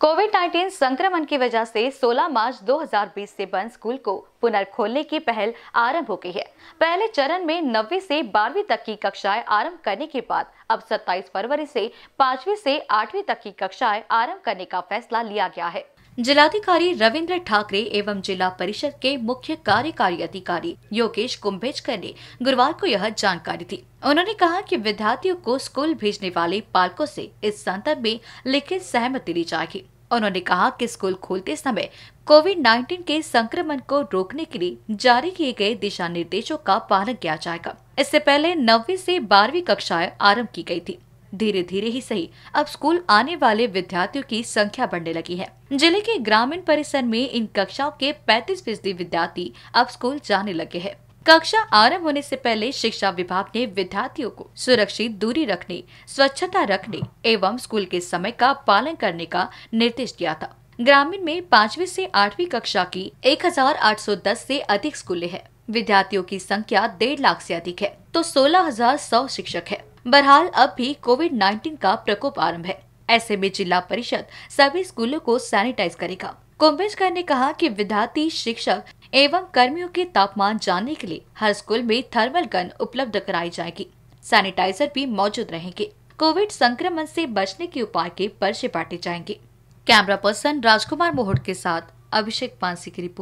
Covid 19 संक्रमण की वजह से 16 मार्च 2020 से बंद स्कूल को पुनर्खोलने की पहल आरंभ हो गई है। पहले चरण में नब्बे से बारहवीं तक की कक्षाएँ आरंभ करने के बाद अब 27 फरवरी से पांचवी से आठवीं तक की कक्षाएँ आरंभ करने का फैसला लिया गया है। जिलाधिकारी रविंद्र ठाकरे एवं जिला परिषद के मुख्य कार्यकारी अधिकारी योगेश कुंभेजकर ने गुरुवार को यह जानकारी दी। उन्होंने कहा कि विद्यार्थियों को स्कूल भेजने वाले पालकों से इस संदर्भ में लिखित सहमति ली जाएगी। उन्होंने कहा कि स्कूल खोलते समय कोविड 19 के संक्रमण को रोकने के लिए जारी किए गए दिशा निर्देशों का पालन किया जाएगा। इससे पहले नौवीं से बारहवीं कक्षाएँ आरंभ की गई थी। धीरे धीरे ही सही। अब स्कूल आने वाले विद्यार्थियों की संख्या बढ़ने लगी है। ज़िले के ग्रामीण परिसर में इन कक्षाओं के 35 फ़ीसदी विद्यार्थी अब स्कूल जाने लगे हैं। कक्षा आरंभ होने से पहले शिक्षा विभाग ने विद्यार्थियों को सुरक्षित दूरी रखने स्वच्छता रखने एवं स्कूल के समय का पालन करने का निर्देश दिया था। ग्रामीण में पाँचवी से आठवीं कक्षा की 1,810 से अधिक स्कूलें हैं। विद्यार्थियों की संख्या डेढ़ लाख से अधिक है तो सोलह हज़ार सौ शिक्षक है। बहरहाल, अब भी कोविड 19 का प्रकोप आरंभ है। ऐसे में जिला परिषद सभी स्कूलों को सैनिटाइज करेगा। कुंभेजकर ने कहा कि विद्यार्थी, शिक्षक एवं कर्मियों के तापमान जानने के लिए हर स्कूल में थर्मल गन उपलब्ध कराई जाएगी। सैनिटाइजर भी मौजूद रहेंगे। कोविड संक्रमण से बचने के उपाय के पर्चे बांटे जाएँगे। कैमरा पर्सन राजकुमार मोहट के साथ अभिषेक पांसी की रिपोर्ट।